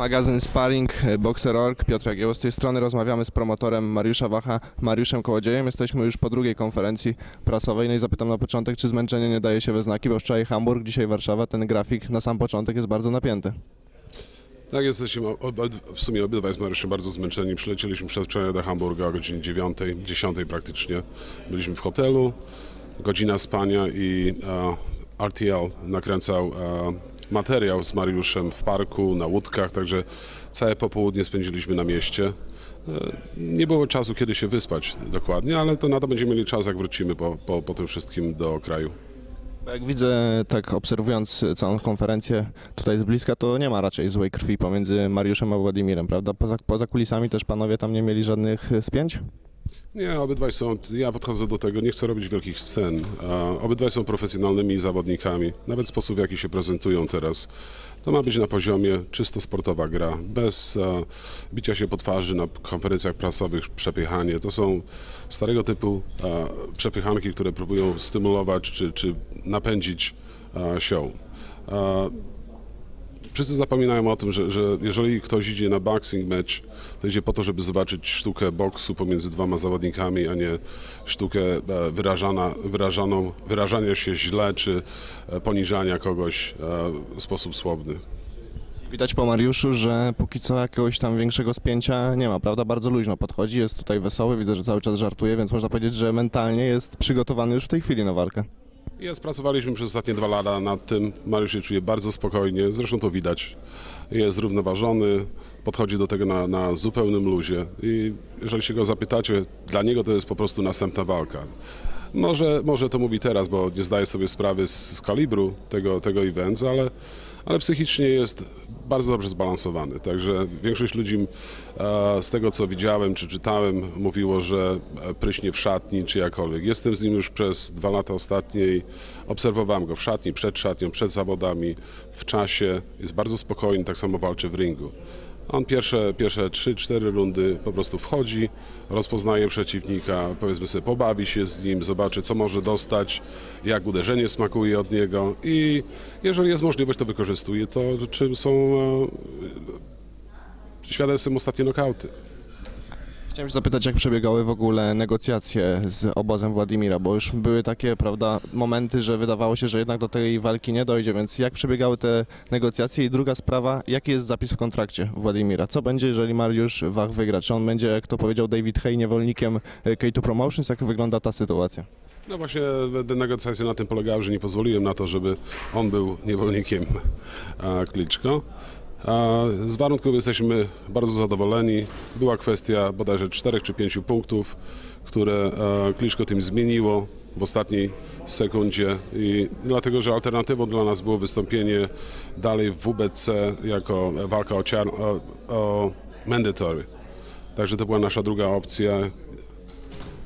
Magazyn Sparring, e, Boxer.org, Piotr Jagiełło z tej strony. Rozmawiamy z promotorem Mariusza Wacha, Mariuszem Kołodziejem. Jesteśmy już po drugiej konferencji prasowej. No i zapytam na początek, czy zmęczenie nie daje się we znaki, bo wczoraj Hamburg, dzisiaj Warszawa. Ten grafik na sam początek jest bardzo napięty. Tak, jesteśmy w sumie obydwaj z Mariuszem bardzo zmęczeni. Przylecieliśmy przedwczoraj do Hamburga o godzinie 9, 10 praktycznie. Byliśmy w hotelu, godzina spania i e, RTL nakręcał e, materiał z Mariuszem w parku, na łódkach, także całe popołudnie spędziliśmy na mieście. E, Nie było czasu, kiedy się wyspać dokładnie, ale to na to będziemy mieli czas, jak wrócimy po, po, po tym wszystkim do kraju. Jak widzę, tak obserwując całą konferencję tutaj z bliska, to nie ma raczej złej krwi pomiędzy Mariuszem a Władimirem, prawda? Poza, poza kulisami też panowie tam nie mieli żadnych spięć? Nie, obydwaj są, ja podchodzę do tego, nie chcę robić wielkich scen. Obydwaj są profesjonalnymi zawodnikami. Nawet sposób, w jaki się prezentują teraz, to ma być na poziomie czysto sportowa gra, bez e, bicia się po twarzy na konferencjach prasowych, przepychanie. To są starego typu e, przepychanki, które próbują stymulować czy, czy napędzić e, show. Wszyscy zapominają o tym, że, że jeżeli ktoś idzie na boxing match, to idzie po to, żeby zobaczyć sztukę boksu pomiędzy dwoma zawodnikami, a nie sztukę e, wyrażana, wyrażaną, wyrażania się źle czy e, poniżania kogoś e, w sposób słowny. Widać po Mariuszu, że póki co jakiegoś tam większego spięcia nie ma, prawda? Bardzo luźno podchodzi, jest tutaj wesoły, widzę, że cały czas żartuje, więc można powiedzieć, że mentalnie jest przygotowany już w tej chwili na walkę. Jest, pracowaliśmy przez ostatnie dwa lata nad tym. Mariusz się czuje bardzo spokojnie, zresztą to widać. Jest zrównoważony, podchodzi do tego na, na zupełnym luzie i jeżeli się go zapytacie, dla niego to jest po prostu następna walka. Może, może to mówi teraz, bo nie zdaje sobie sprawy z, z kalibru tego, tego eventu, ale, ale psychicznie jest bardzo dobrze zbalansowany. Także większość ludzi e, z tego, co widziałem czy czytałem, mówiło, że e, pryśnie w szatni czy jakkolwiek. Jestem z nim już przez dwa lata ostatnie i obserwowałem go w szatni, przed szatnią, przed zawodami, w czasie. Jest bardzo spokojny, tak samo walczy w ringu. On pierwsze, pierwsze 3-4 rundy po prostu wchodzi, rozpoznaje przeciwnika, powiedzmy sobie, pobawi się z nim, zobaczy, co może dostać, jak uderzenie smakuje od niego i jeżeli jest możliwość, to wykorzystuje to, czym są e, świadectwem ostatnie nokauty. Chciałem zapytać, jak przebiegały w ogóle negocjacje z obozem Władimira, bo już były takie, prawda, momenty, że wydawało się, że jednak do tej walki nie dojdzie, więc jak przebiegały te negocjacje? I druga sprawa, jaki jest zapis w kontrakcie Władimira? Co będzie, jeżeli Mariusz Wach wygra? Czy on będzie, jak to powiedział David Hay, niewolnikiem e, K2 Promotions? Jak wygląda ta sytuacja? No właśnie te negocjacje na tym polegały, że nie pozwoliłem na to, żeby on był niewolnikiem Kliczko. Z warunków jesteśmy bardzo zadowoleni. Była kwestia bodajże 4 czy 5 punktów, które e, Kliczko tym zmieniło w ostatniej sekundzie i dlatego, że alternatywą dla nas było wystąpienie dalej w WBC jako walka o, ciar- o, o mandatory. Także to była nasza druga opcja.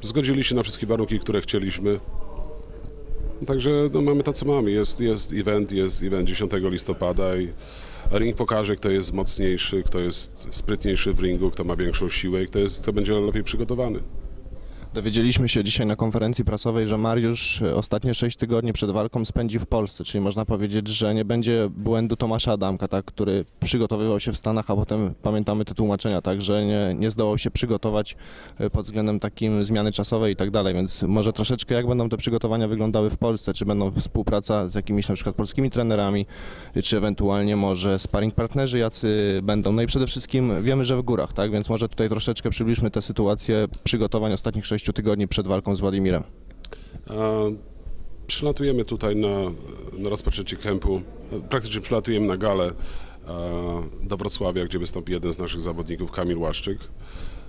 Zgodzili się na wszystkie warunki, które chcieliśmy. Także no, mamy to, co mamy. Jest, jest event, jest event 10 listopada i ring pokaże, kto jest mocniejszy, kto jest sprytniejszy w ringu, kto ma większą siłę i kto, jest, kto będzie lepiej przygotowany. Dowiedzieliśmy się dzisiaj na konferencji prasowej, że Mariusz e, ostatnie 6 tygodni przed walką spędzi w Polsce, czyli można powiedzieć, że nie będzie błędu Tomasza Adamka, tak, który przygotowywał się w Stanach, a potem pamiętamy te tłumaczenia, tak, że nie, nie zdołał się przygotować e, pod względem takim zmiany czasowej i tak dalej, więc może troszeczkę jak będą te przygotowania wyglądały w Polsce, czy będą współpraca z jakimiś na przykład polskimi trenerami, czy ewentualnie może sparring partnerzy jacy będą, no i przede wszystkim wiemy, że w górach, tak, więc może tutaj troszeczkę przybliżmy tę sytuację przygotowań ostatnich 6 tygodni przed walką z Władimirem. E, Przylatujemy tutaj na, na rozpoczęcie kempu. Praktycznie przylatujemy na galę e, do Wrocławia, gdzie wystąpi jeden z naszych zawodników, Kamil Łaszczyk,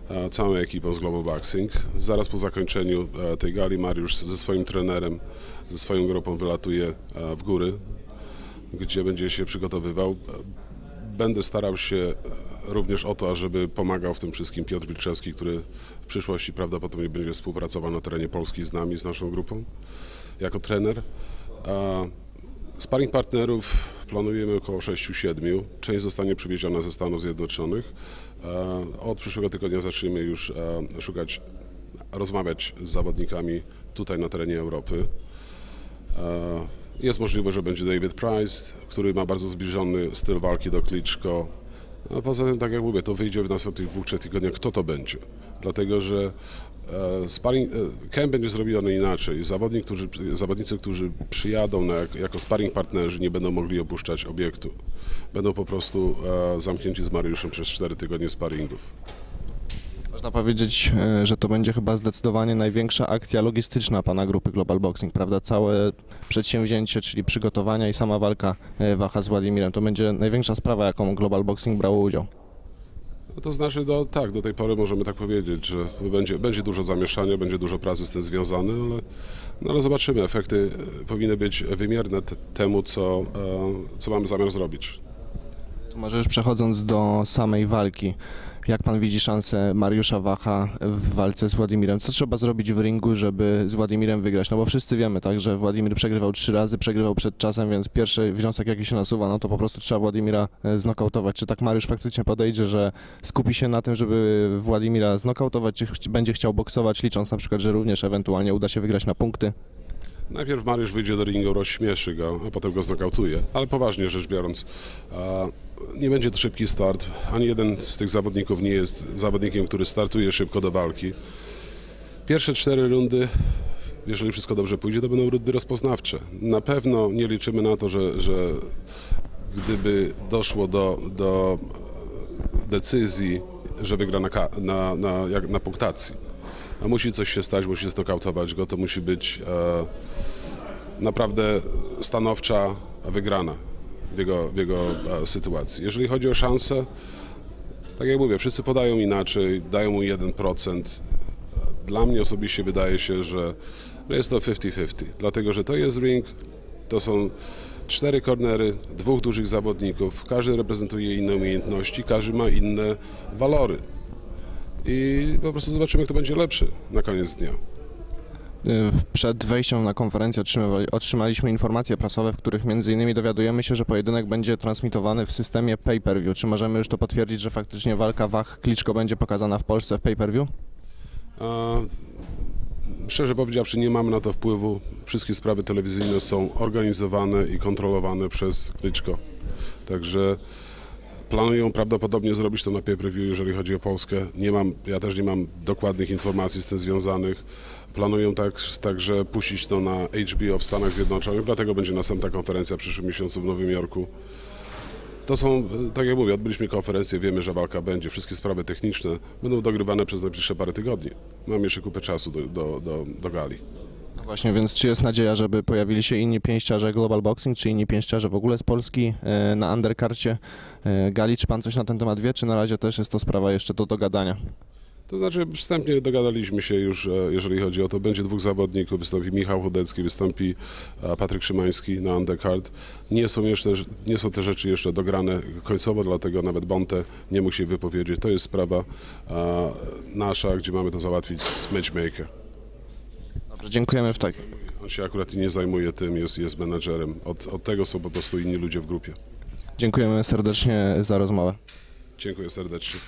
e, całą ekipą z Global Boxing. Zaraz po zakończeniu tej gali Mariusz ze swoim trenerem, ze swoją grupą wylatuje w góry, gdzie będzie się przygotowywał. E, Będę starał się również o to, ażeby pomagał w tym wszystkim Piotr Wilczewski, który w przyszłości prawdopodobnie będzie współpracował na terenie Polski z nami, z naszą grupą, jako trener. Sparring partnerów planujemy około 6-7. Część zostanie przywieziona ze Stanów Zjednoczonych. E, Od przyszłego tygodnia zaczniemy już e, szukać, rozmawiać z zawodnikami tutaj na terenie Europy. E, Jest możliwe, że będzie David Price, który ma bardzo zbliżony styl walki do Klitschko. A poza tym, tak jak mówię, to wyjdzie w następnych dwóch, trzech tygodniach, kto to będzie. Dlatego, że e, sparring, e, camp będzie zrobiony inaczej. Zawodnik, którzy, zawodnicy, którzy przyjadą na, jak- jako sparring partnerzy, nie będą mogli opuszczać obiektu. Będą po prostu e, zamknięci z Mariuszem przez cztery tygodnie sparingów. Można powiedzieć, e, że to będzie chyba zdecydowanie największa akcja logistyczna pana grupy Global Boxing, prawda? Całe przedsięwzięcie, czyli przygotowania i sama walka e, Wacha z Władimirem, to będzie największa sprawa, jaką Global Boxing brało udział. No to znaczy, do, tak, do tej pory możemy tak powiedzieć, że będzie, będzie dużo zamieszania, będzie dużo pracy z tym związane, ale, no ale zobaczymy. Efekty e, powinny być wymierne te, temu, co, e, co mamy zamiar zrobić. To może już przechodząc do samej walki, jak pan widzi szansę Mariusza Wacha w walce z Władimirem? Co trzeba zrobić w ringu, żeby z Władimirem wygrać? No bo wszyscy wiemy, tak, że Władimir przegrywał trzy razy, przegrywał przed czasem, więc pierwszy wniosek jaki się nasuwa, no to po prostu trzeba Władimira e, znokautować. Czy tak Mariusz faktycznie podejdzie, że skupi się na tym, żeby Władimira znokautować, czy będzie chciał boksować, licząc na przykład, że również ewentualnie uda się wygrać na punkty? Najpierw Mariusz wyjdzie do ringu, rozśmieszy go, a potem go znokautuje. Ale poważnie rzecz biorąc, nie będzie to szybki start. Ani jeden z tych zawodników nie jest zawodnikiem, który startuje szybko do walki. Pierwsze cztery rundy, jeżeli wszystko dobrze pójdzie, to będą rundy rozpoznawcze. Na pewno nie liczymy na to, że, że gdyby doszło do, do decyzji, że wygra na, na, na, jak, na punktacji. A musi coś się stać, musi znokautować go, to musi być e, naprawdę stanowcza wygrana w jego, w jego e, sytuacji. Jeżeli chodzi o szanse, tak jak mówię, wszyscy podają inaczej, dają mu 1%. Dla mnie osobiście wydaje się, że jest to 50-50, dlatego że to jest ring, to są cztery kornery, dwóch dużych zawodników, każdy reprezentuje inne umiejętności, każdy ma inne walory. I po prostu zobaczymy, kto będzie lepszy na koniec dnia. Przed wejściem na konferencję otrzymaliśmy informacje prasowe, w których między innymi dowiadujemy się, że pojedynek będzie transmitowany w systemie pay-per-view. Czy możemy już to potwierdzić, że faktycznie walka Wach Kliczko będzie pokazana w Polsce w pay-per-view? Szczerze powiedziawszy, nie mamy na to wpływu. Wszystkie sprawy telewizyjne są organizowane i kontrolowane przez Klyczko. Także planują prawdopodobnie zrobić to na pay-per-view, jeżeli chodzi o Polskę. Nie mam, ja też nie mam dokładnych informacji z tym związanych. Planują tak, także puścić to na HBO w Stanach Zjednoczonych, dlatego będzie następna konferencja w przyszłym miesiącu w Nowym Jorku. To są, tak jak mówię, odbyliśmy konferencję, wiemy, że walka będzie. Wszystkie sprawy techniczne będą dogrywane przez najbliższe parę tygodni. Mam jeszcze kupę czasu do, do, do, do gali. No właśnie, więc czy jest nadzieja, żeby pojawili się inni pięściarze Global Boxing, czy inni pięściarze w ogóle z Polski e, na underkarcie gali? Czy pan coś na ten temat wie, czy na razie też jest to sprawa jeszcze do dogadania? To znaczy, wstępnie dogadaliśmy się już, e, jeżeli chodzi o to. Będzie dwóch zawodników, wystąpi Michał Chodecki, wystąpi e, Patryk Szymański na undercard. Nie są, jeszcze, nie są te rzeczy jeszcze dograne końcowo, dlatego nawet Bonte nie mógł się wypowiedzieć. To jest sprawa nasza, gdzie mamy to załatwić z matchmaker. Dziękujemy w takim. On się akurat nie zajmuje tym, jest, jest menadżerem. Od, od tego są po prostu inni ludzie w grupie. Dziękujemy serdecznie za rozmowę. Dziękuję serdecznie.